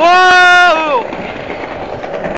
Whoa!